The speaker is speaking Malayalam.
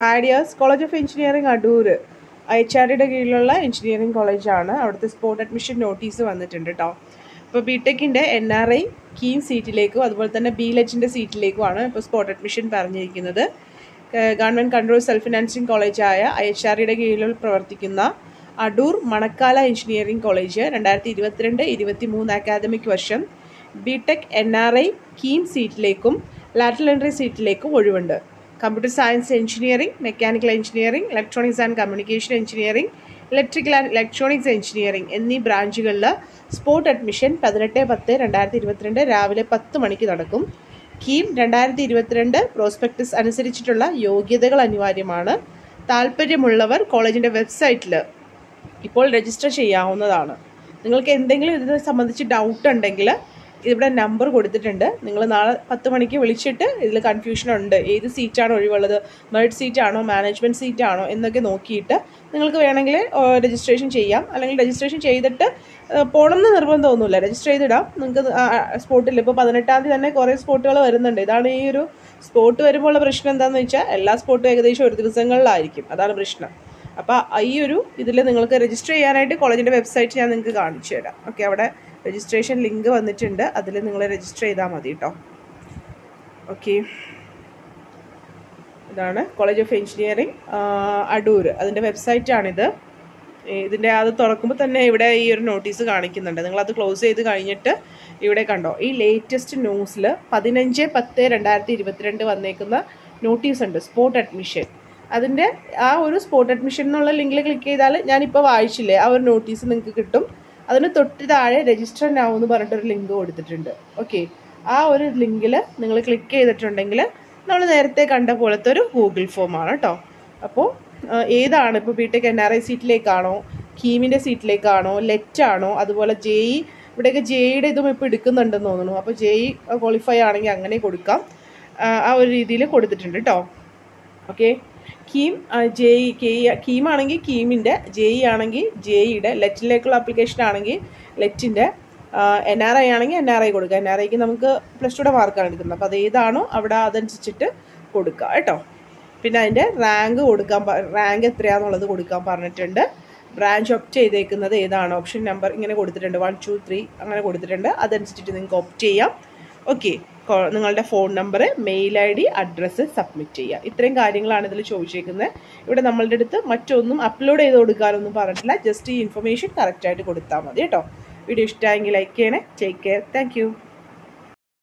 ആഡിയാസ് college of engineering Adoor H R ഡിയുടെ കീഴിലുള്ള എഞ്ചിനീയറിംഗ് കോളേജാണ് അവിടുത്തെ സ്പോട്ട് അഡ്മിഷൻ നോട്ടീസ് വന്നിട്ടുണ്ട് കേട്ടോ ഇപ്പോൾ ബി ടെക്കിന്റെ എൻ ആർ ഐ കീം സീറ്റിലേക്കും അതുപോലെ തന്നെ ബി ലെച്ചിന്റെ സീറ്റിലേക്കുമാണ് ഇപ്പോൾ സ്പോട്ട് അഡ്മിഷൻ പറഞ്ഞിരിക്കുന്നത്. ഗവൺമെന്റ് കൺട്രോൾ സെൽഫ് ഫിനാൻസിങ് കോളേജായ ഐ എച്ച് ആർ ഡിയുടെ കീഴിൽ പ്രവർത്തിക്കുന്ന അടൂർ മണക്കാല എഞ്ചിനീയറിംഗ് കോളേജ് രണ്ടായിരത്തി ഇരുപത്തിരണ്ട് ഇരുപത്തി മൂന്ന് അക്കാദമിക് വർഷം B tech N R I KEAM സീറ്റിലേക്കും lateral entry സീറ്റിലേക്കും ഒഴിവുണ്ട്. Computer science engineering mechanical engineering electronics and communication engineering electrical and electronics engineering എന്നീ ബ്രാഞ്ചുകളിൽ സ്പോട്ട് അഡ്മിഷൻ പതിനെട്ട് പത്ത് രണ്ടായിരത്തി ഇരുപത്തിരണ്ട് രാവിലെ പത്ത് മണിക്ക് നടക്കും. കീം രണ്ടായിരത്തി ഇരുപത്തിരണ്ട് പ്രോസ്പെക്ടസ് അനുസരിച്ചിട്ടുള്ള യോഗ്യതകൾ അനിവാര്യമാണ്. താല്പര്യമുള്ളവർ കോളേജിന്റെ വെബ്സൈറ്റിൽ ഇപ്പോൾ രജിസ്റ്റർ ചെയ്യാവുന്നതാണ്. നിങ്ങൾക്ക് എന്തെങ്കിലും ഇതിനെ സംബന്ധിച്ച് ഡൗട്ട് ഉണ്ടെങ്കിൽ ഇവിടെ നമ്പർ കൊടുത്തിട്ടുണ്ട്. നിങ്ങൾ നാളെ പത്ത് മണിക്ക് വിളിച്ചിട്ട് ഇതിൽ കൺഫ്യൂഷൻ ഉണ്ട്. ഏത് സീറ്റാണോ ഒഴിവുള്ളത്? മെറിറ്റ് സീറ്റാണോ മാനേജ്മെന്റ് സീറ്റാണോ എന്നൊക്കെ നോക്കിയിട്ട് നിങ്ങൾക്ക് വേണമെങ്കിൽ രജിസ്ട്രേഷൻ ചെയ്യാം. അല്ലെങ്കിൽ രജിസ്ട്രേഷൻ ചെയ്തിട്ട് പോകണമെന്ന് നിർബന്ധമൊന്നുമില്ല രജിസ്റ്റർ ചെയ്തിടാം. നിങ്ങൾക്ക് സ്പോട്ടിൽ ഇപ്പോൾ പതിനെട്ടാം തീയതി തന്നെ കുറേ സ്പോട്ടുകൾ വരുന്നുണ്ട്. ഇതാണ് ഈ ഒരു സ്പോട്ട് വരുമ്പോൾ ഉള്ള പ്രശ്നം എന്താണെന്ന് വെച്ചാൽ എല്ലാ സ്പോട്ടും ഏകദേശം ഒരു ദിവസങ്ങളിലായിരിക്കും. അതാണ് പ്രശ്നം. അപ്പോൾ ഈ ഒരു ഇതിൽ നിങ്ങൾക്ക് രജിസ്റ്റർ ചെയ്യാനായിട്ട് കോളേജിന്റെ വെബ്സൈറ്റ് ഞാൻ നിങ്ങൾക്ക് കാണിച്ചു തരാം. ഓക്കെ അവിടെ രജിസ്ട്രേഷൻ ലിങ്ക് വന്നിട്ടുണ്ട്. അതിൽ നിങ്ങൾ രജിസ്റ്റർ ചെയ്താൽ മതി കേട്ടോ. ഓക്കെ ഇതാണ് കോളേജ് ഓഫ് എഞ്ചിനീയറിംഗ് അടൂർ. അതിന്റെ വെബ്സൈറ്റാണിത് ഇതിന്റെ അത് തുറക്കുമ്പോൾ തന്നെ ഇവിടെ ഈ ഒരു നോട്ടീസ് കാണിക്കുന്നുണ്ട്. നിങ്ങളത് ക്ലോസ് ചെയ്ത് കഴിഞ്ഞിട്ട് ഇവിടെ കണ്ടോ? ഈ ലേറ്റസ്റ്റ് ന്യൂസിൽ പതിനഞ്ച് പത്ത് രണ്ടായിരത്തി ഇരുപത്തിരണ്ട് വന്നേക്കുന്ന നോട്ടീസ് ഉണ്ട്. സ്പോട്ട് അഡ്മിഷൻ അതിന്റെ ആ ഒരു സ്പോട്ട് അഡ്മിഷൻ എന്നുള്ള ലിങ്കിൽ ക്ലിക്ക് ചെയ്താൽ ഞാനിപ്പോൾ വായിച്ചില്ലേ ആ ഒരു നോട്ടീസ് നിങ്ങൾക്ക് കിട്ടും. അതിന് തൊട്ട് താഴെ രജിസ്റ്റർ നാവ് എന്ന് പറഞ്ഞിട്ടൊരു ലിങ്ക് കൊടുത്തിട്ടുണ്ട്. ഓക്കെ ആ ഒരു ലിങ്കിൽ നിങ്ങൾ ക്ലിക്ക് ചെയ്തിട്ടുണ്ടെങ്കിൽ നമ്മൾ നേരത്തെ കണ്ട പോലത്തെ ഒരു ഗൂഗിൾ ഫോമാണ് കേട്ടോ അപ്പോൾ ഏതാണ് ഇപ്പോൾ B tech N R I സീറ്റിലേക്കാണോ കീമിന്റെ സീറ്റിലേക്കാണോ ലെറ്റാണോ അതുപോലെ ജെ ഇ ഇവിടെയൊക്കെ ജെ ഇയുടെ ഇതും ഇപ്പോൾ എടുക്കുന്നുണ്ടെന്ന് തോന്നുന്നു. അപ്പോൾ ജെ ഇ ക്വാളിഫൈ ആണെങ്കിൽ അങ്ങനെ കൊടുക്കാം. ആ ഒരു രീതിയിൽ കൊടുത്തിട്ടുണ്ട് കേട്ടോ okay KEAM J E K E കീമാണെങ്കിൽ കീമിന്റെ ജെ ഇ ആണെങ്കിൽ ജെ ഇയുടെ ലെറ്റിലേക്കുള്ള ആപ്ലിക്കേഷൻ ആണെങ്കിൽ ലെറ്റിന്റെ എൻ ആർ ഐ ആണെങ്കിൽ എൻ ആർ ഐ കൊടുക്കുക. എൻ ആർ ഐക്ക് നമുക്ക് പ്ലസ് ടുയുടെ മാർക്കാണ് എടുക്കുന്നത് അപ്പോൾ അത് ഏതാണോ അവിടെ അതനുസരിച്ചിട്ട് കൊടുക്കുക കേട്ടോ. പിന്നെ അതിന്റെ റാങ്ക് കൊടുക്കാൻ റാങ്ക് എത്രയാണെന്നുള്ളത് കൊടുക്കാൻ പറഞ്ഞിട്ടുണ്ട്. ബ്രാഞ്ച് ഓപ്റ്റ് ചെയ്തേക്കുന്നത് ഏതാണ്? ഓപ്ഷൻ നമ്പർ ഇങ്ങനെ കൊടുത്തിട്ടുണ്ട്. വൺ ടു ത്രീ അങ്ങനെ കൊടുത്തിട്ടുണ്ട്. അതനുസരിച്ചിട്ട് നിങ്ങൾക്ക് ഓപ്റ്റ് ചെയ്യാം. ഓക്കെ നിങ്ങളുടെ phone number mail I D address submit ചെയ്യുക. ഇത്രയും കാര്യങ്ങളാണ് ഇതിൽ ചോദിച്ചേക്കുന്നത്. ഇവിടെ നമ്മളുടെ അടുത്ത് മറ്റൊന്നും അപ്ലോഡ് ചെയ്ത് കൊടുക്കാനൊന്നും പറഞ്ഞിട്ടില്ല. ജസ്റ്റ് ഈ ഇൻഫർമേഷൻ കറക്റ്റായിട്ട് കൊടുത്താൽ മതി കേട്ടോ. വീഡിയോ ഇഷ്ടമായെങ്കിൽ ലൈക്ക് ചെയ്യണേ. Take care thank